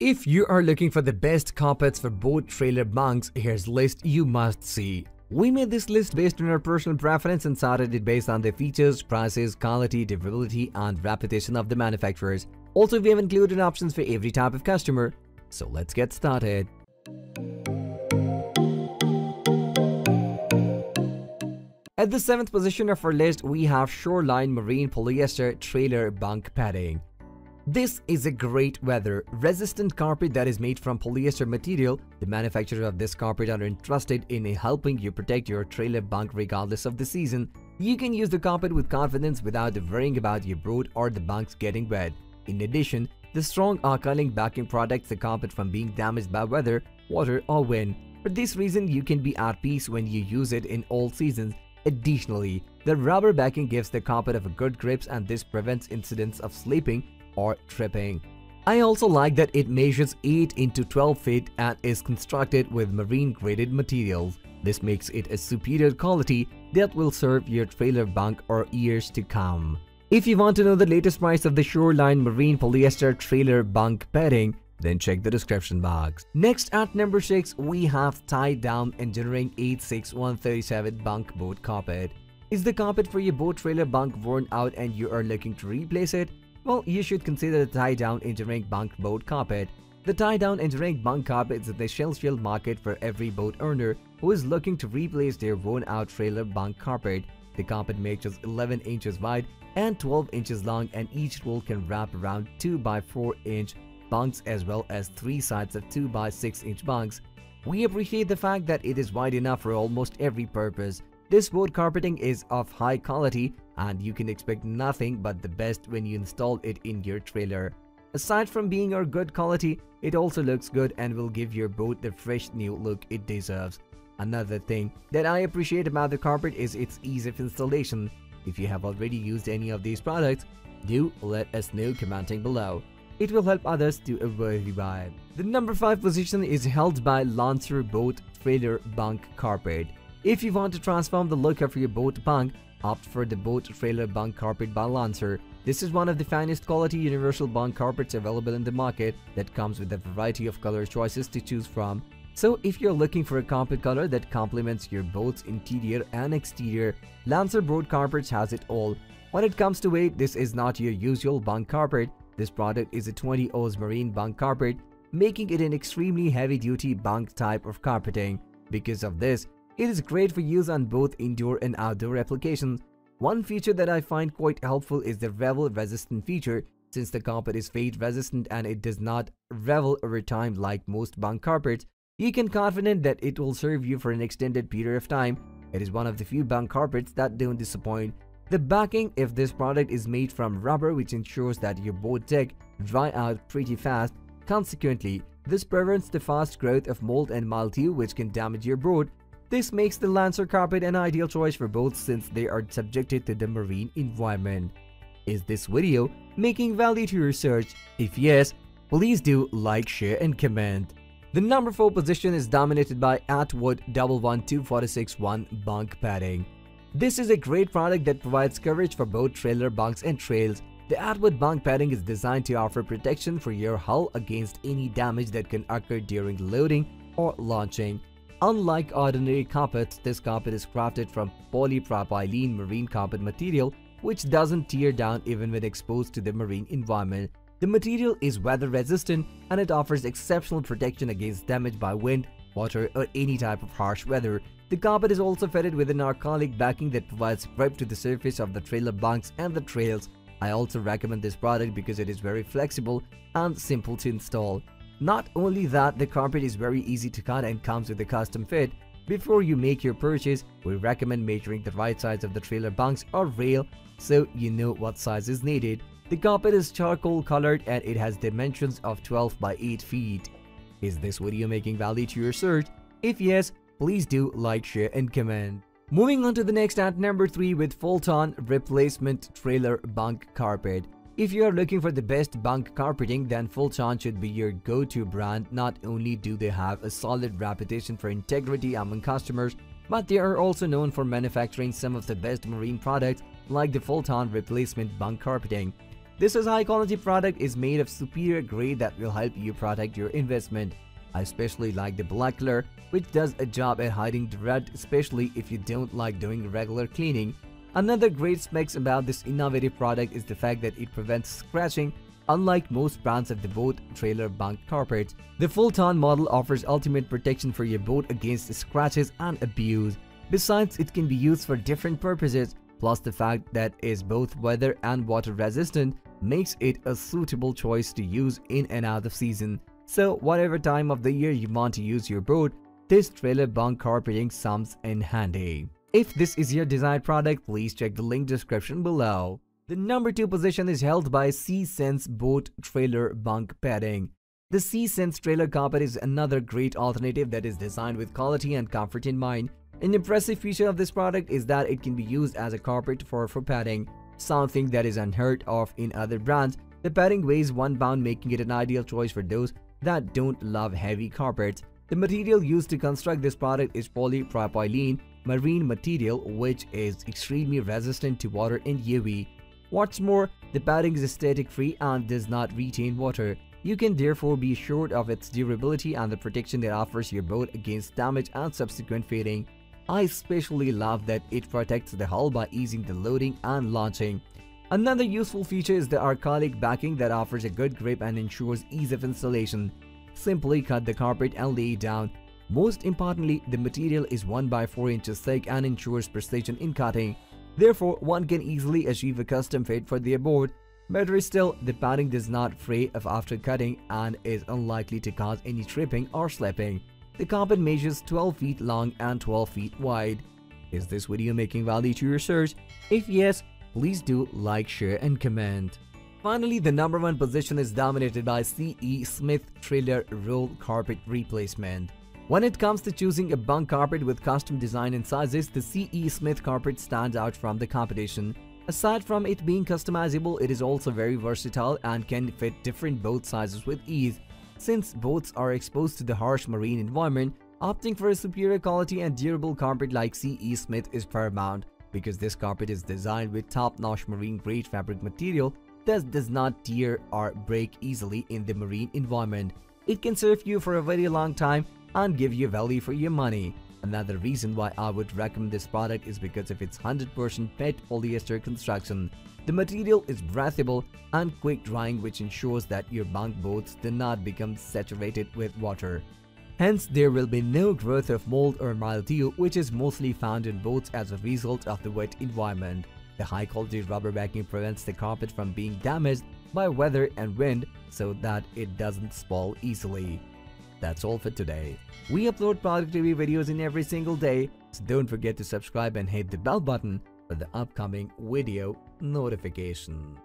If you are looking for the best carpets for boat trailer bunks, here's list you must see. We made this list based on our personal preference and sorted it based on the features, prices, quality, durability, and reputation of the manufacturers. Also, we have included options for every type of customer. So let's get started. At the 7th position of our list, we have Shoreline Marine Polyester Trailer Bunk Padding. This is a great weather resistant carpet that is made from polyester material. The manufacturers of this carpet are interested in helping you protect your trailer bunk regardless of the season. You can use the carpet with confidence without worrying about your boat or the bunks getting wet. In addition, the strong alkaline backing protects the carpet from being damaged by weather, water or wind. For this reason, you can be at peace when you use it in all seasons Additionally, the rubber backing gives the carpet of a good grip and this prevents incidents of slipping or tripping. I also like that it measures 8 into 12 feet and is constructed with marine graded materials. This makes it a superior quality that will serve your trailer bunk or years to come. If you want to know the latest price of the Shoreline Marine Polyester Trailer Bunk Padding, then check the description box. Next at number 6, we have Tie Down Engineering 86137 Bunk Board Carpet. Is the carpet for your boat trailer bunk worn out and you are looking to replace it? Well, you should consider the Tie Down Engineering Bunk Board Carpet. The Tie Down Engineering Bunk Carpet is the essential market for every boat owner who is looking to replace their worn-out trailer bunk carpet. The carpet measures 11 inches wide and 12 inches long and each roll can wrap around 2 by 4 inch bunks as well as three sides of 2 by 6 inch bunks. We appreciate the fact that it is wide enough for almost every purpose. This boat carpeting is of high quality and you can expect nothing but the best when you install it in your trailer. Aside from being of good quality, it also looks good and will give your boat the fresh new look it deserves. Another thing that I appreciate about the carpet is its ease of installation. If you have already used any of these products, do let us know commenting below. It will help others to avoid the vibe. The number 5 position is held by Lancer Boat Trailer Bunk Carpet. If you want to transform the look of your boat bunk, opt for the Boat Trailer Bunk Carpet by Lancer. This is one of the finest quality universal bunk carpets available in the market that comes with a variety of color choices to choose from. So if you're looking for a carpet color that complements your boat's interior and exterior, Lancer Boat Carpets has it all. When it comes to weight, this is not your usual bunk carpet. This product is a 20 oz marine bunk carpet, making it an extremely heavy-duty bunk type of carpeting. Because of this, it is great for use on both indoor and outdoor applications. One feature that I find quite helpful is the revel resistant feature since the carpet is fade resistant and it does not revel over time like most bunk carpets, you can confident that it will serve you for an extended period of time. It is one of the few bunk carpets that don't disappoint the backing if this product is made from rubber which ensures that your board deck dry out pretty fast. Consequently, this prevents the fast growth of mold and mildew which can damage your boat. This makes the Lancer carpet an ideal choice for boats since they are subjected to the marine environment. Is this video making value to your search? If yes, please do like, share and comment. The number 4 position is dominated by Attwood 112461 bunk padding. This is a great product that provides coverage for both trailer bunks and trails. The Attwood bunk padding is designed to offer protection for your hull against any damage that can occur during loading or launching. Unlike ordinary carpets, this carpet is crafted from polypropylene marine carpet material which doesn't tear down even when exposed to the marine environment. The material is weather resistant and it offers exceptional protection against damage by wind, water or any type of harsh weather. The carpet is also fitted with an acrylic backing that provides grip to the surface of the trailer bunks and the trails. I also recommend this product because it is very flexible and simple to install. Not only that, the carpet is very easy to cut and comes with a custom fit. Before you make your purchase, we recommend measuring the right size of the trailer bunks or rail so you know what size is needed. The carpet is charcoal colored and it has dimensions of 12 by 8 feet. Is this video making value to your search? If yes, please do like, share and comment. Moving on to the next at number 3 with Fulton Replacement Trailer Bunk Carpet. If you are looking for the best bunk carpeting, then Fulton should be your go-to brand. Not only do they have a solid reputation for integrity among customers, but they are also known for manufacturing some of the best marine products like the Fulton Replacement Bunk Carpeting. This is high quality product is made of superior grade that will help you protect your investment. I especially like the black color which does a job at hiding dirt especially if you don't like doing regular cleaning. Another great specs about this innovative product is the fact that it prevents scratching Unlike most brands of the boat trailer bunk carpets, the Fulton model offers ultimate protection for your boat against scratches and abuse. Besides, it can be used for different purposes, plus the fact that it is both weather and water resistant makes it a suitable choice to use in and out of season. So whatever time of the year you want to use your boat, this trailer bunk carpeting comes in handy. If this is your desired product, please check the link description below. The number 2 position is held by SeaSense Boat Trailer Bunk Padding. The SeaSense trailer carpet is another great alternative that is designed with quality and comfort in mind. An impressive feature of this product is that it can be used as a carpet for, for padding, something that is unheard of in other brands. The padding weighs 1 pound making it an ideal choice for those that don't love heavy carpets. The material used to construct this product is polypropylene marine material which is extremely resistant to water and UV. What's more, the padding is static free and does not retain water. You can therefore be assured of its durability and the protection it offers your boat against damage and subsequent fading. I especially love that it protects the hull by easing the loading and launching. Another useful feature is the acrylic backing that offers a good grip and ensures ease of installation. Simply cut the carpet and lay it down. Most importantly, the material is 1 by 4 inches thick and ensures precision in cutting. Therefore, one can easily achieve a custom fit for their board. Better still, the padding does not fray after cutting and is unlikely to cause any tripping or slipping. The carpet measures 12 feet long and 12 feet wide. Is this video making value to your search? If yes, please do like, share and comment. Finally, the number one position is dominated by C.E. Smith Trailer Roll Carpet Replacement. When it comes to choosing a bunk carpet with custom design and sizes, the C.E. Smith carpet stands out from the competition. Aside from it being customizable, it is also very versatile and can fit different boat sizes with ease. Since boats are exposed to the harsh marine environment, opting for a superior quality and durable carpet like C.E. Smith is paramount because this carpet is designed with top-notch marine-grade fabric material thus does not tear or break easily in the marine environment. It can serve you for a very long time and give you value for your money. Another reason why I would recommend this product is because of its 100% PET polyester construction. The material is breathable and quick drying which ensures that your bunk boats do not become saturated with water. Hence, there will be no growth of mold or mildew which is mostly found in boats as a result of the wet environment. The high-quality rubber backing prevents the carpet from being damaged by weather and wind so that it doesn't spoil easily. That's all for today. We upload productivity videos in every single day, so don't forget to subscribe and hit the bell button for the upcoming video notification.